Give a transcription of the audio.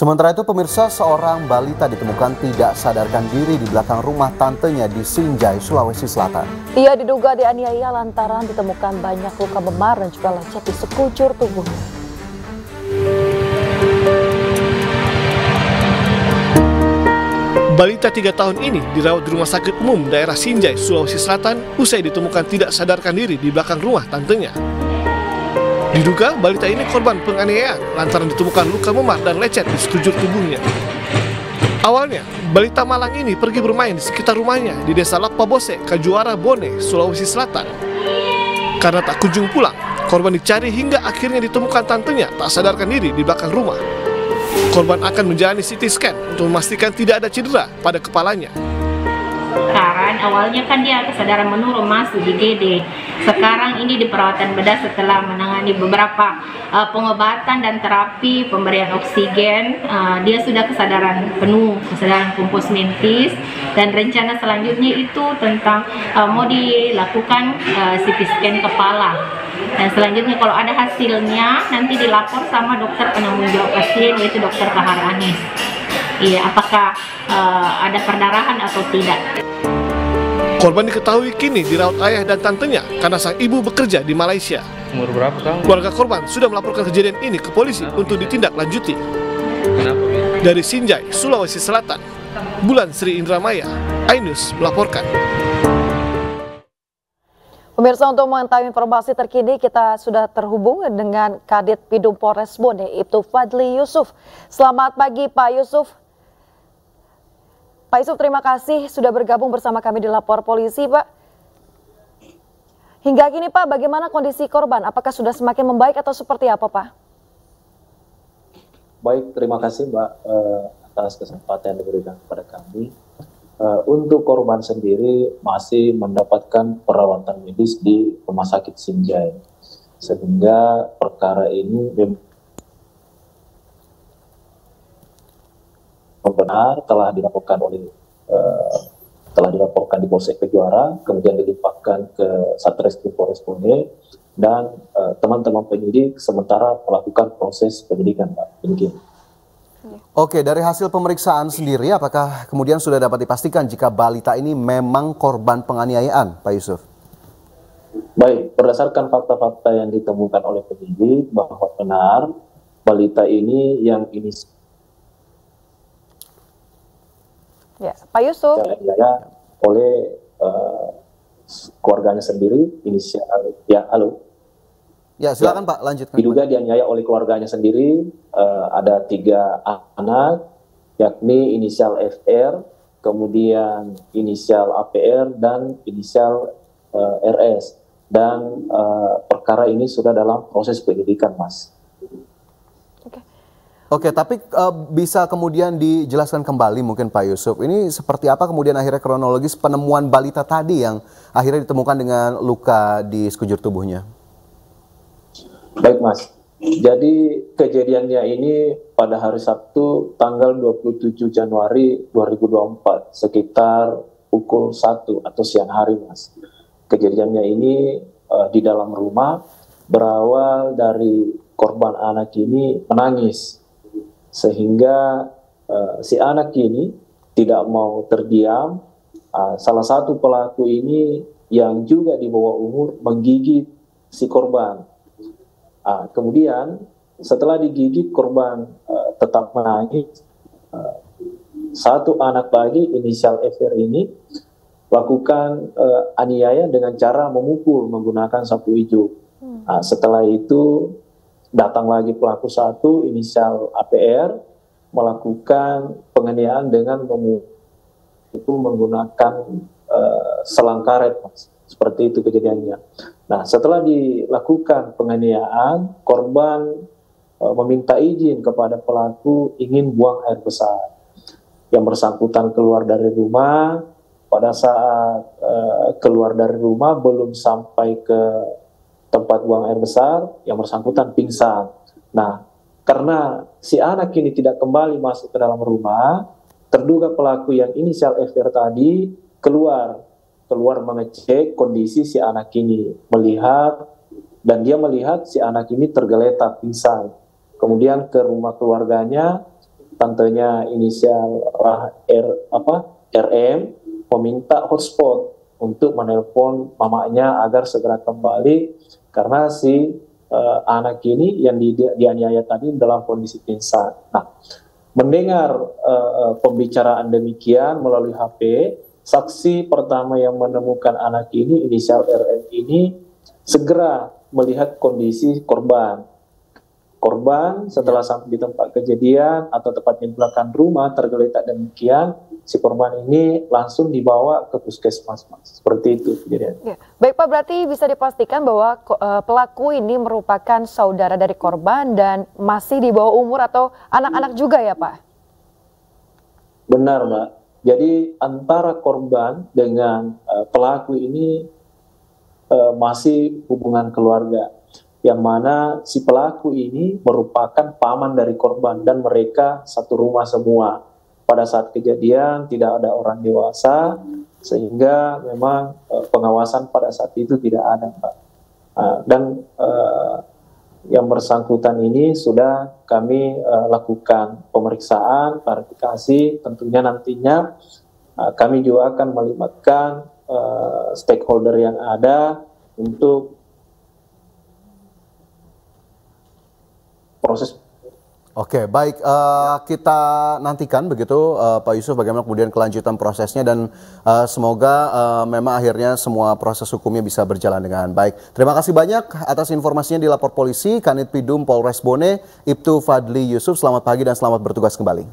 Sementara itu pemirsa seorang balita ditemukan tidak sadarkan diri di belakang rumah tantenya di Sinjai, Sulawesi Selatan. Ia diduga dianiaya lantaran ditemukan banyak luka memar dan juga lecet di sekujur tubuhnya. Balita tiga tahun ini dirawat di rumah sakit umum daerah Sinjai, Sulawesi Selatan usai ditemukan tidak sadarkan diri di belakang rumah tantenya. Diduga balita ini korban penganiayaan lantaran ditemukan luka memar dan lecet di sekujur tubuhnya. Awalnya, balita Malang ini pergi bermain di sekitar rumahnya di desa Lapabose, Kajuara Bone, Sulawesi Selatan. Karena tak kunjung pulang, korban dicari hingga akhirnya ditemukan tantenya tak sadarkan diri di belakang rumah. Korban akan menjalani CT scan untuk memastikan tidak ada cedera pada kepalanya. Sekarang awalnya kan dia kesadaran menurun masuk di GD. Sekarang ini di perawatan bedah setelah menangani beberapa uh, pengobatan dan terapi pemberian oksigen, uh, dia sudah kesadaran penuh, kesadaran kompos mentis dan rencana selanjutnya itu tentang uh, mau dilakukan uh, CT scan kepala. Dan selanjutnya kalau ada hasilnya nanti dilapor sama dokter penanggung jawab pasien yaitu dokter Kahar Anis. Iya, apakah uh, ada perdarahan atau tidak? Korban diketahui kini dirawat ayah dan tantenya karena sang ibu bekerja di Malaysia. Umur berapa tahun? Keluarga korban sudah melaporkan kejadian ini ke polisi Kenapa? untuk ditindaklanjuti. Kenapa? Dari Sinjai, Sulawesi Selatan, Bulan Sri Indramaya, Ainus melaporkan. Pemirsa untuk mengetahui informasi terkini kita sudah terhubung dengan Kadit Pidum Polres Bone Ibtu Fadli Yusuf. Selamat pagi Pak Yusuf. Pak Yusuf terima kasih sudah bergabung bersama kami di lapor polisi Pak. Hingga kini Pak bagaimana kondisi korban? Apakah sudah semakin membaik atau seperti apa Pak? Baik, terima kasih Mbak eh, atas kesempatan yang diberikan kepada kami. Eh, untuk korban sendiri masih mendapatkan perawatan medis di Rumah Sakit Sinjai. Sehingga perkara ini benar telah dilaporkan oleh eh, telah dilaporkan di Polsek Pejuara, kemudian dilimpahkan ke Satreskrim Polres Bone dan eh, teman-teman penyidik sementara melakukan proses penyidikan, Pak. Demikian. Oke, dari hasil pemeriksaan sendiri, apakah kemudian sudah dapat dipastikan jika balita ini memang korban penganiayaan, Pak Yusuf? Baik, berdasarkan fakta-fakta yang ditemukan oleh penyidik bahwa benar balita ini yang ini Ya, Pak Yusuf. dianiaya oleh eh, keluarganya sendiri, inisial ya halo, Ya, silakan Pak, lanjutkan. diduga dianiaya oleh keluarganya sendiri eh, ada tiga anak, yakni inisial FR, kemudian inisial APR dan inisial eh, RS. Dan eh, perkara ini sudah dalam proses penyidikan, Mas. Oke, tapi eh, bisa kemudian dijelaskan kembali mungkin Pak Yusuf, ini seperti apa kemudian akhirnya kronologis penemuan balita tadi yang akhirnya ditemukan dengan luka di sekujur tubuhnya? Baik, Mas. Jadi kejadiannya ini pada hari Sabtu tanggal 27 Januari 2024 sekitar pukul 1 atau siang hari, Mas. Kejadiannya ini eh, di dalam rumah berawal dari korban anak ini menangis sehingga eh, si anak ini tidak mau terdiam. Ah, salah satu pelaku ini yang juga di bawah umur menggigit si korban. Ah, kemudian setelah digigit korban eh, tetap menangis. Eh, satu anak lagi inisial FR ini lakukan eh, aniaya dengan cara memukul menggunakan sapu hijau. Ah, setelah itu datang lagi pelaku satu inisial APR melakukan penganiayaan dengan memukul menggunakan eh, selang karet, Mas. Seperti itu kejadiannya. Nah, setelah dilakukan penganiayaan, korban eh, meminta izin kepada pelaku ingin buang air besar. Yang bersangkutan keluar dari rumah, pada saat eh, keluar dari rumah belum sampai ke tempat buang air besar, yang bersangkutan pingsan. Nah, karena si anak ini tidak kembali masuk ke dalam rumah, terduga pelaku yang inisial FR tadi keluar keluar mengecek kondisi si anak ini melihat dan dia melihat si anak ini tergeletak pingsan kemudian ke rumah keluarganya tantenya inisial R apa RM meminta hotspot untuk menelpon mamanya agar segera kembali karena si uh, anak ini yang di, dianiaya tadi dalam kondisi pingsan. Nah, mendengar uh, pembicaraan demikian melalui HP, saksi pertama yang menemukan anak ini inisial RM ini segera melihat kondisi korban korban setelah sampai di tempat kejadian atau tepatnya di belakang rumah tergeletak demikian si korban ini langsung dibawa ke puskesmas mas seperti itu kejadian. Ya. Baik pak berarti bisa dipastikan bahwa uh, pelaku ini merupakan saudara dari korban dan masih di bawah umur atau anak-anak juga ya pak? Benar mbak. Jadi antara korban dengan uh, pelaku ini uh, masih hubungan keluarga yang mana si pelaku ini merupakan paman dari korban dan mereka satu rumah semua. Pada saat kejadian tidak ada orang dewasa sehingga memang uh, pengawasan pada saat itu tidak ada, Pak. Uh, dan uh, yang bersangkutan ini sudah kami uh, lakukan pemeriksaan, klarifikasi, tentunya nantinya uh, kami juga akan melibatkan uh, stakeholder yang ada untuk proses Oke, baik uh, kita nantikan begitu uh, Pak Yusuf bagaimana kemudian kelanjutan prosesnya dan uh, semoga uh, memang akhirnya semua proses hukumnya bisa berjalan dengan baik. Terima kasih banyak atas informasinya di lapor polisi Kanit Pidum Polres Bone Ibtu Fadli Yusuf. Selamat pagi dan selamat bertugas kembali.